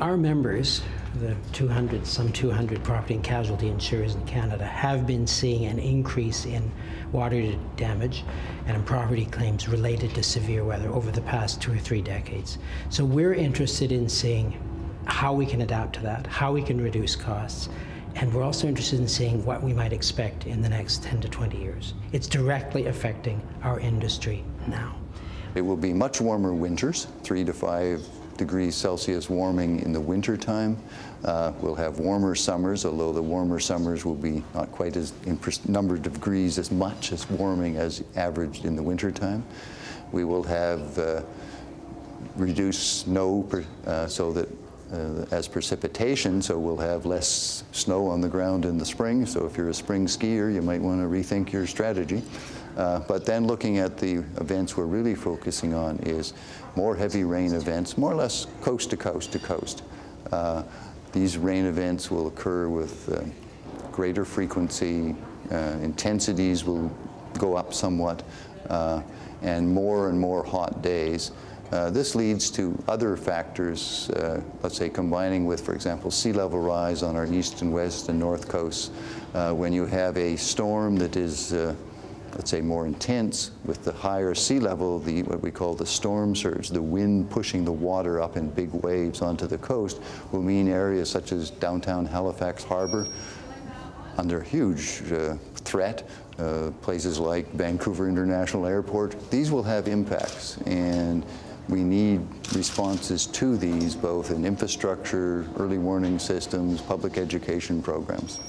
Our members, the 200, some 200 property and casualty insurers in Canada, have been seeing an increase in water damage and in property claims related to severe weather over the past two or three decades. So we're interested in seeing how we can adapt to that, how we can reduce costs, and we're also interested in seeing what we might expect in the next 10 to 20 years. It's directly affecting our industry now. It will be much warmer winters, three to five degrees Celsius warming in the winter time. Uh, we'll have warmer summers, although the warmer summers will be not quite as in number of degrees as much as warming as averaged in the winter time. We will have uh, reduced snow per, uh, so that uh, as precipitation, so we'll have less snow on the ground in the spring. So if you're a spring skier, you might want to rethink your strategy. Uh, but then looking at the events we're really focusing on is more heavy rain events, more or less coast to coast to coast. Uh, these rain events will occur with uh, greater frequency, uh, intensities will go up somewhat, uh, and more and more hot days. This leads to other factors, let's say combining with, for example, sea level rise on our east and west and north coasts. When you have a storm that is, let's say, more intense with the higher sea level, the, what we call the storm surge, the wind pushing the water up in big waves onto the coast, will mean areas such as downtown Halifax Harbor under huge uh, threat. Uh, places like Vancouver International Airport, these will have impacts. And we need responses to these both in infrastructure, early warning systems, public education programs.